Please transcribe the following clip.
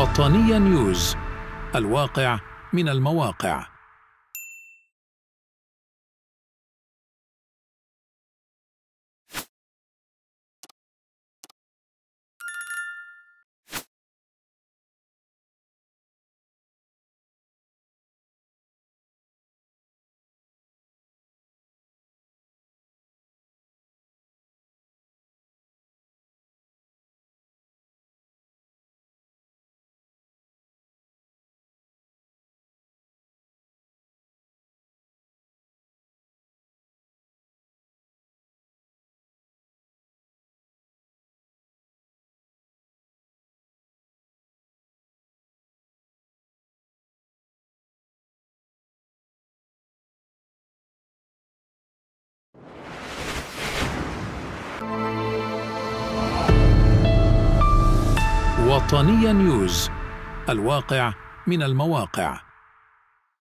وطنية نيوز الواقع من المواقع. وطنية نيوز الواقع من المواقع.